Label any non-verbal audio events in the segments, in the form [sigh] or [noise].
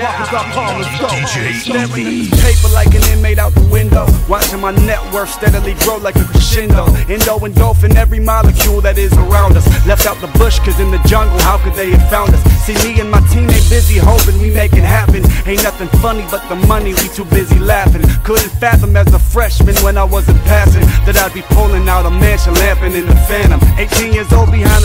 Let's go. DJ Staring at Easy. this paper like an inmate out the window. Watching my net worth steadily grow like a crescendo. Endo engulfing every molecule that is around us. Left out the bush, cause in the jungle, how could they have found us? See, me and my team ain't busy hoping we make it happen. Ain't nothing funny but the money, we too busy laughing. Couldn't fathom as a freshman when I wasn't passing that I'd be pulling out a mansion lamping in the phantom. 18 years old behind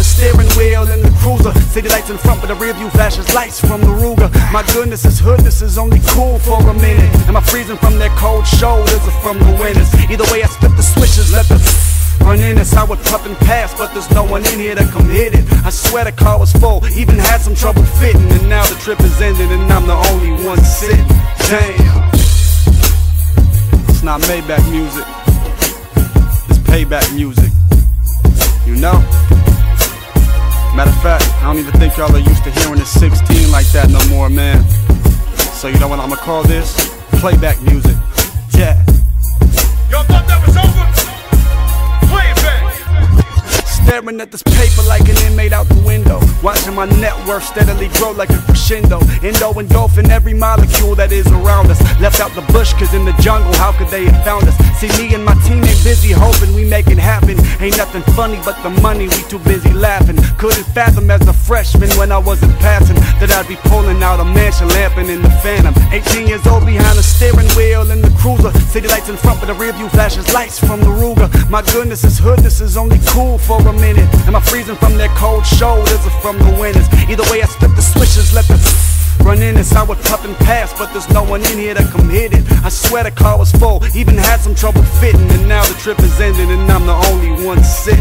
City lights in front, but the rear view flashes lights from the Ruger. My goodness, this hoodness is only cool for a minute. Am I freezing from their cold shoulders or from the winters? Either way, I split the switches, let the [laughs] run in. That's how it puff and pass, but there's no one in here to come hit it. I swear the car was full, even had some trouble fitting. And now the trip is ending, and I'm the only one sitting. Damn. It's not Maybach music, it's payback music. Matter of fact, I don't even think y'all are used to hearing the 16 like that no more, man. So you know what I'm gonna call this? Playback music. Yeah. Y'all thought that was over? Play it back. Staring at this paper like an inmate out the window. My net worth steadily grow like a crescendo. Endo engulfing every molecule that is around us. Left out the bush, cause in the jungle, how could they have found us? See, me and my team ain't busy hoping we make it happen. Ain't nothing funny but the money, we too busy laughing. Couldn't fathom as a freshman when I wasn't passing that I'd be pulling out a mansion lamping in the phantom. 18 years old behind the steering wheel in the cruiser. City lights in front, but the rear view flashes lights from the Ruger. My goodness, this hoodness is only cool for a minute. Freezing from their cold shoulders from the winners. Either way, I split the switches, let the run in. It's how it puff and pass, but there's no one in here to come hit it. I swear the car was full, even had some trouble fitting. And now the trip is ending, and I'm the only one sitting.